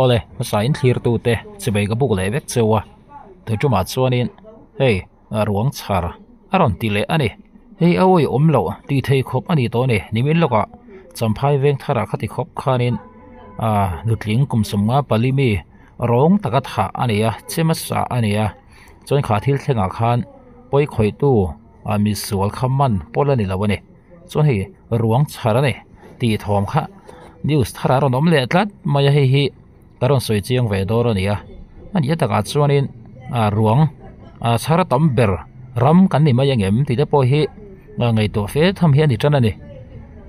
Ole, sain hirtuute, se veikä pukulee vetseua. Te jumatsua niin, hei, ruong tsara. Aron tile ani. Hei aoi omlo, tiit hei kop ani toine, nimin loka. Tsampai veng thara kati kop kaanin. Ah, nyt linkum summa palimi. Rong takat ha ania, tsemassa ania. Zon kaatil tenga kaan, poi koi tuu. Ah, misuol kamman, pola nila wane. Zon hei, ruong tsara ne. Tiit homka. Nius thara ronom leetlat, maja hei hei. Hi hi soi chiang ve dor ania ani ya taka chuanin a ruang a chhara tam ber ram kan ni maya ngem ti da po hi ngai to fe tham hian ni tan ani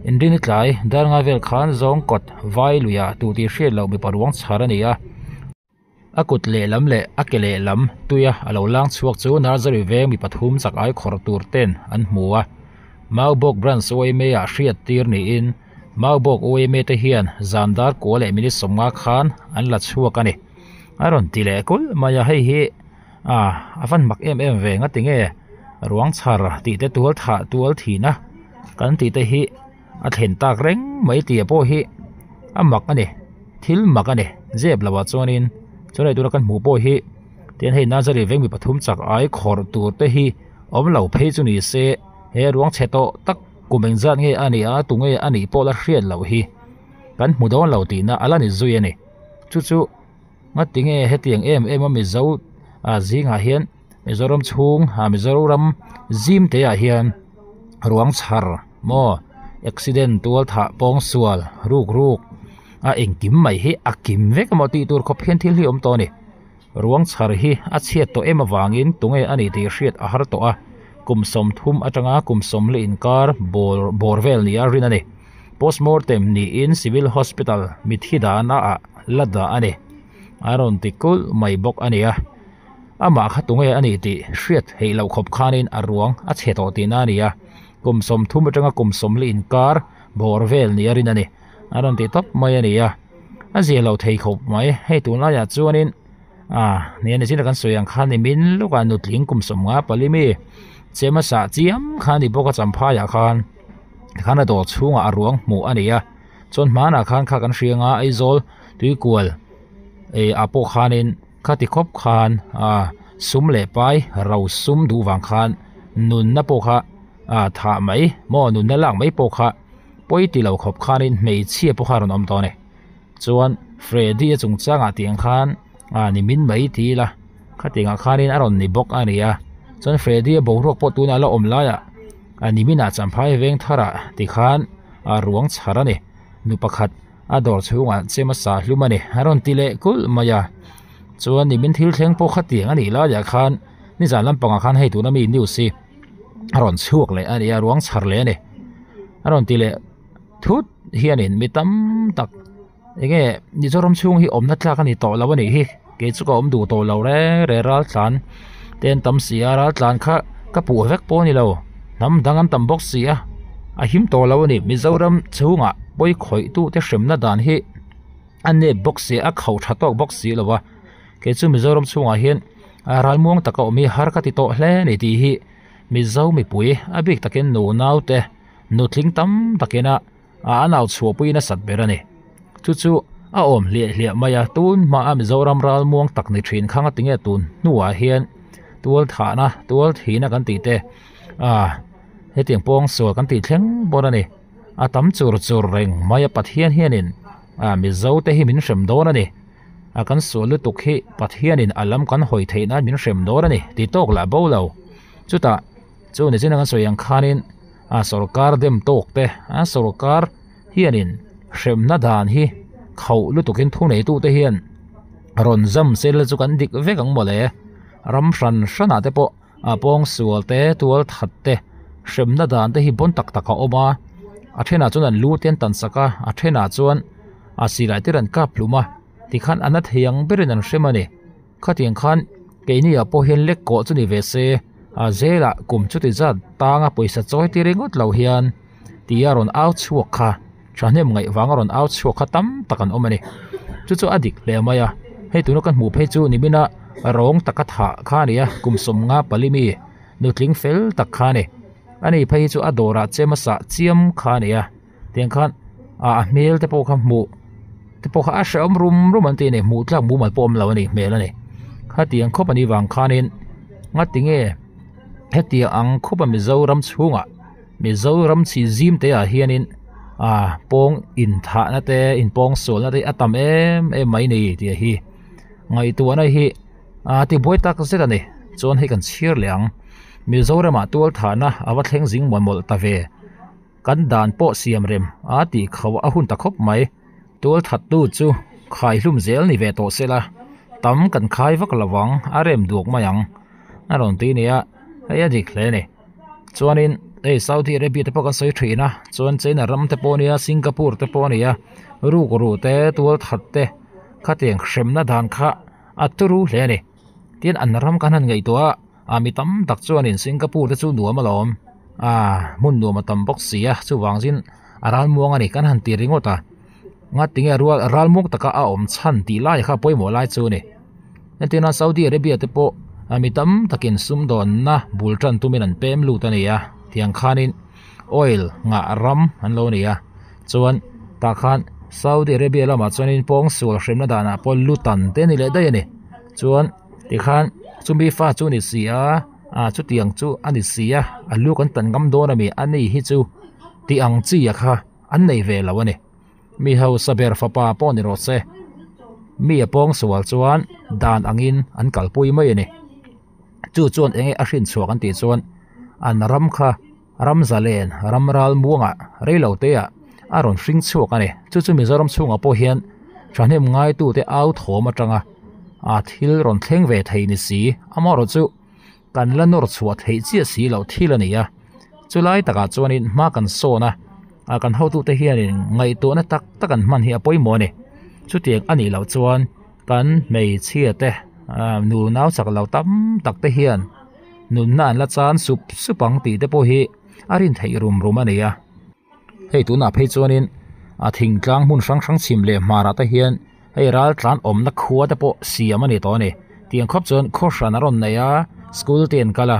indin tlai dar nga vel khan zong kot vai luya tu ti she lo mi parwang chhar ania akut le lam le akele lam tuya alo lang chuak chu nursery ve mi pathum chak ai khor tur ten an mua à. mau bok brand soi me a à, hriat tir ni in maubok oi me te hian zandar ko le mini somnga khan an la chuak ani aron ti le kul maya hei hi a avan mak em em ve nga tinge ruang chhar ti te tual tha tual thi na kan ti te hi a thlen tak reng mai ti po hi a mak ani thil mak ani zeb lawa chuanin cho này tôi kan mu po hi ten hei nazari veng mi pathum chak ai khor tur te hi om lo phei chu ni se he ruang cheto tak kumeng zat nge ani a, tunge ani po la hriat lo hi. Kan mu don lo ti na ala ni zui ani chu chu, nga tinge he tiang em em mi zo a zinga hian. Mizoram chung ha mizoram zim te a hian. Ruang char mo, accident tual tha pong sual, ruk ruk. A eng kim mai hi, a kim vek mo ti tur khop hian thil hi om to ni. Ruang char hi, a chiat to em awangin tunge ani ti hriat a har to a kum som thum atanga kum som le in kar bor, borvel ni a ani postmortem ni in civil hospital mithida na a lada ani aron tikul mai bok ani a. Ama kha tunge ani ti hriat hei lo khop khanin aruang a cheto ti na ni a. Kum som thum atanga kum som le in kar borvel ni a ani aron ti top mai ani ya a zia thei khop mai, hei tu la ya chuanin à nè nè chỉ là con soi hàng khan thì mình lúc anh nụt lính cùng sầm ngã bali mi chế mà sa chiếm khan thì bốc cái chấm phá nhà khan khan là đồ chung à ruộng mù anh ấy chọn mà là khan khan con soi ngã ấy rồi tuy qual ấy à bốc khan nên khan thì khóc khan à sum lệ bay rau sum đủ vàng khan nun na bốc khan à thả mấy mò nun na lăng mấy bốc khan ปอยตีเราขบคานินไม่เชี่ยพวกเขาหนอมตอนเนี่ยจวนเฟรดดี้จงจ้างอาเตียงคาน อันนี้มินไม่ทีละขัดติงอาคารินอร่อยนี่บอกอันนี้อะจนเฟรดี้บอกรวกปตุนาละอมลายอะอันนี้มินอาจำพายเวงทาระติขันอาหลวงชาระเนี่ยนุปขัดอาดอร์ชวงอะเซมาสาลุมันนี่ยอร่อยตีเล็กุลมาอยาจวนนี้มินทิลเทงปกขัดติงอันนี้ละอย่าขันนี่จานลำปองอาคารให้ตัวนั้นมีนิวซีอร่อยช่วกเลยอันนี้อาหลวงชาระเนี่ยอร่อยตีเลทุดเฮียนินมีตั้มตัก mi tam tak enge ni zorom chung hi. Omna tlak ani to lawani hi ke chu ko om du to lo re re ral tlan ten tam sia ral tlan kha ka pu vek po ni lo nam dangan tam box sia a him to lawani mi chung chunga poi khoi tu te hremna dan hi. Anne box sia a khau tha tok box si lowa ke chu mi zoram chunga hian a ral muang taka omi har ka ti to hle ni ti hi. Mi zo mi pui a bik taken no nau te nu tling tam takena a anaw chhuwa bùi na sat berani chu chu a om lia lia maya tun, ma am zoram ral muang tak ni thin khanga tinge tun. Nuwa hian. Tual thả na tual thina kan ti te. A, he tiang pong so kan ti thleng này a tam chur chur reng, maya pathian hianin. A mi zo te hi min hrem dorani a kan so lu tuk hi pathianin alam kan hoi theina min hrem dorani ti tok la bo lo chuta, chu ni china kan so yang khanin. A sarkar dem tok te. A sarkar hianin hremna dan hi khâu lu tukin thu nei tu te hian ron zam sel chu kan dik vekang mole ram hran hrana te po a pong sual te tual that te hremna dan te hi bon tak tak a oma a thena lại an lu ten tan saka a thena chuan a silai te ran ka pluma ti khan anat hiang berin an hremani khatiang khan keini a po hian lek ko chu ni ve se a zela kum chu ti zat tanga poisa choi ti ringot lo hian ti aron out chuak kha thahnem ngai wanga ron out chuak kha tam takan omani chu chu adik le maya hei tunu kan hmu phei chu nimina rong taka tha kha nia kum som nga palimi nutling fel tak kha ni ani phei chu adora chema sa chiam kha nia tiang khan a mel te po kha hmu te po kha asha om rum rum an ti ne mu tlak mu mal pom lo ni me la ni kha tiang khop ani wang nghe nga tinge he khóc ang mới mi zo ram chunga mi zo ram chi zim te a hianin à pong in tha na te in pong sol na te atam em em mai nei ti hi ngai tu na hi à ti boi tak se ta ni chon hi kan chir liang mi zo rama tual tha na awa thleng jing mon mol ta ve kan dan po siam rem a ti khaw a hun ta khop mai tual that tu chu khai hlum zel ni ve to se la tam kan khai vak lawang a rem duok mayang a ron ti nia ai dik hle ne chuanin ei saudi arabia te pokan soi thina chuan china ram te ponia singapore te ponia ru ru te tual that te khatiang hrem na dan kha aturu à, hle ni tian an ram kan han ngei to a mi tam tak đến singapore te chu nuam alom a mun à, nuam tam bok sia chu wangjin aral à, muang ani kan han ti ringota nga tinge rual ral muk taka a om chan ti lai kha poimo lai chu ni tina saudi arabia te po ami tam takin sum don na bultan tumin an pem lu này ya tiang khanin oil nga ram an lo nia chuan ta khan saudi arabia lama chuanin pawng sul hremna dana pawl lutan te ni le dai ni. Chuan ti khan chumi fa chu ni sia a chu tiang chu ani sia a lu kan tan gam don mi ani hi chu. Ti ang chi ya kha an nei ve lo ni. Mi ho saber fa pa pawn ni ro se. Mi a pawng sul chuan dan angin an kalpui mai ni. Chu chuan enge a hrin chuak an ti chuan. an ram kha ram zalen ram ral muanga reilo te ya aron hring chu ka ne chu chu mizoram chunga po hian thahnem ngai tu te out thom atanga a thil ron thleng ve thei ni si amaro chu kan la lanor chhuwa thei chi si lo thil ani ya chulai taka chuanin ma kan so na a kan ho tu te hianin ngai tu na tak takan man hi apoi mo ne chu tiang ani lo chuan kan mei chia te nu nau sak lo tam tak te hian. นุนนานละจานสุบสุปังตีเดปฮีอารินไทยรุมรุมาเนียให้ตัวนับให้จวนินอาทิงกลางมุนสังสังชิมเลยมาราตะเฮียนเฮ้ยรัลทรานอมนักขัวเดปเสียมันนตอนนี้เตียงครบจนโคชานารอนเนียสกูลเตียนกะละ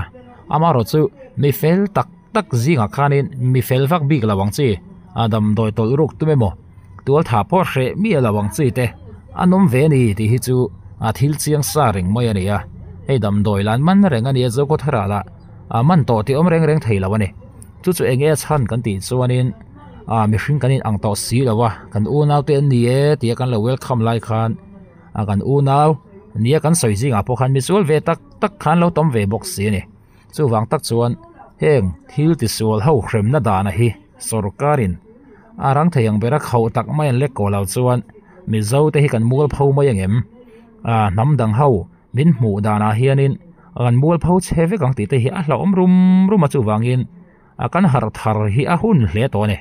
อามารถจูมีเฟลตักตักซิงอาคานินมีเฟลฟักบีกละวังซีอาดัมโดยตัวรุกตัวเม่หมดตัวถ้าพ่อเสมีละวังซีเตอานมเวนีที่ฮิจูอาทิลเซียงซาริงไม่เนี่ย hei dam doi lan man reng ani zo ko thara la a man to ti om reng reng thei lawani chu chu enge chan kan ti chuanin a mi hring kanin ang to si lawa kan u nau te ni e ti kan lo welcome lai khan a kan u nau nia kan soi zinga po khan mi chul ve tak tak khan lo tom ve box si ni chu wang tak chuan heng thil ti sual ho hrem na dana hi sorkarin arang theyang bera khau tak mai le ko lau chuan mi zo te hi kan mul pho mai angem a nam dang ho min mu dana hianin an mul pho cheve kang ti te hi a hlom rum rum chu wangin a kan har thar hi a hun hle to ne